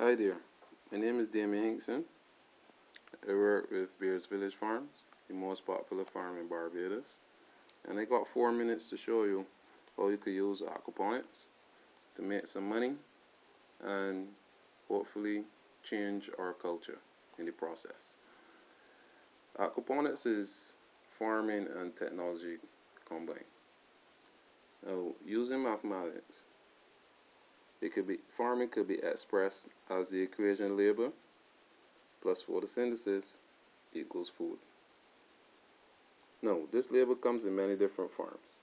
Hi there, my name is Damien Hinkson. I work with Baird's Village Farms, the most popular farm in Barbados. And I got four minutes to show you how you could use aquaponics to make some money and hopefully change our culture in the process. Aquaponics is farming and technology combined. Now, using mathematics, it could be farming could be expressed as the equation labor plus photosynthesis equals food. Now, this labor comes in many different forms.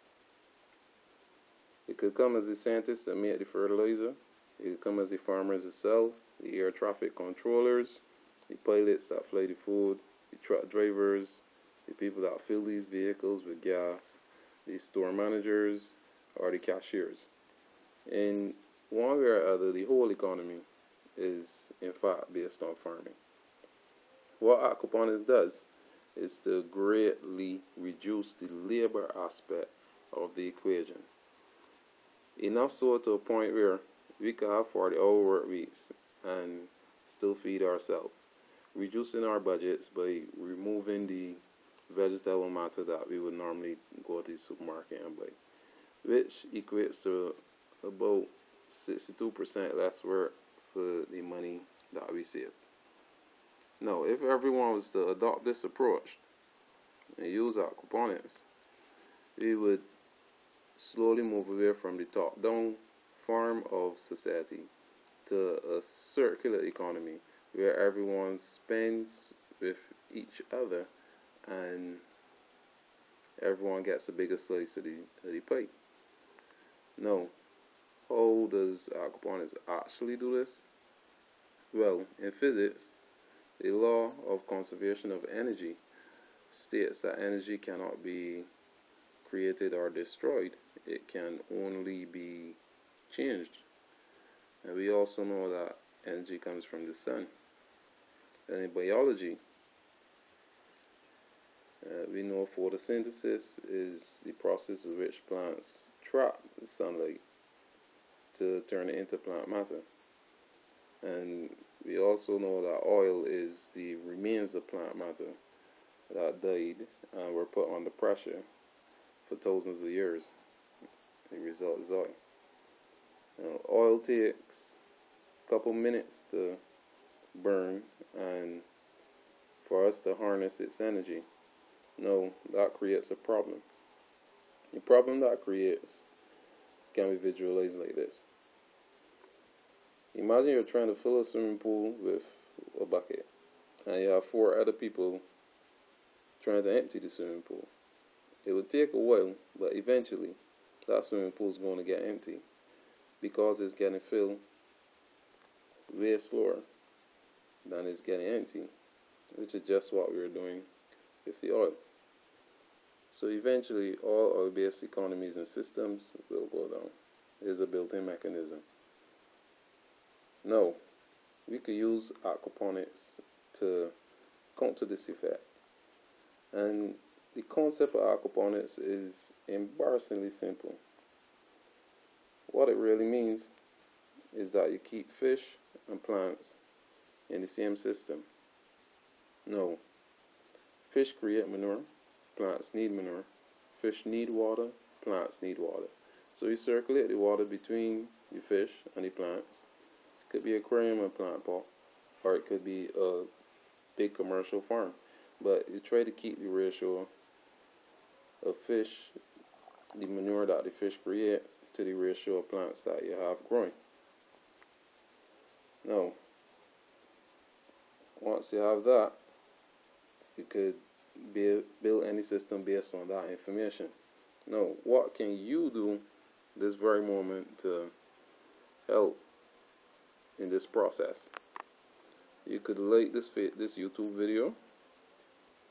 It could come as the scientists that make the fertilizer. It could come as the farmers themselves, the air traffic controllers, the pilots that fly the food, the truck drivers, the people that fill these vehicles with gas, the store managers, or the cashiers. In one way or other, the whole economy is in fact based on farming. What aquaponics does is to greatly reduce the labor aspect of the equation. Enough so to a point where we can have 40 hour work weeks and still feed ourselves. Reducing our budgets by removing the vegetable matter that we would normally go to the supermarket and buy, which equates to 62% less work for the money that we save. Now, if everyone was to adopt this approach and use aquaponics, we would slowly move away from the top-down form of society to a circular economy where everyone spends with each other and everyone gets a bigger slice of the, of the pie. Now, how does aquaponics actually do this? Well, in physics, the law of conservation of energy states that energy cannot be created or destroyed, it can only be changed. And we also know that energy comes from the sun. And in biology, uh, we know photosynthesis is the process in which plants trap the sunlight to turn it into plant matter. And we also know that oil is the remains of plant matter that died and were put under pressure for thousands of years. The result is oil. Oil takes a couple minutes to burn and for us to harness its energy. No, that creates a problem. The problem that creates can be visualized like this. Imagine you're trying to fill a swimming pool with a bucket, and you have four other people trying to empty the swimming pool. It will take a while, but eventually that swimming pool is going to get empty because it's getting filled way slower than it's getting empty, which is just what we are doing with the oil. So eventually all oil-based economies and systems will go down. It is a built-in mechanism. No, we could use aquaponics to counter this effect. And the concept of aquaponics is embarrassingly simple. What it really means is that you keep fish and plants in the same system. No, fish create manure, plants need manure, fish need water, plants need water. So you circulate the water between the fish and the plants could be aquarium and plant pot, or it could be a big commercial farm. But you try to keep the ratio of fish, the manure that the fish create, to the ratio of plants that you have growing. Now, once you have that, you could build any system based on that information. Now, what can you do this very moment to help in this process. You could like this this YouTube video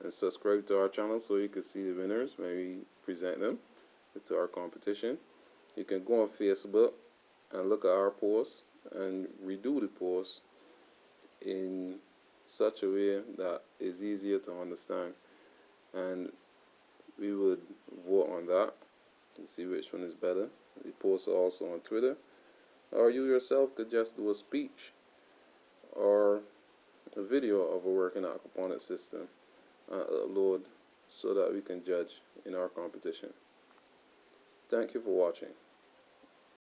and subscribe to our channel so you can see the winners when we present them to our competition. You can go on Facebook and look at our posts and redo the posts in such a way that is easier to understand and we would vote on that and see which one is better. The posts are also on Twitter or you yourself could just do a speech or a video of a working aquaponics system uh, uh, and upload so that we can judge in our competition. Thank you for watching.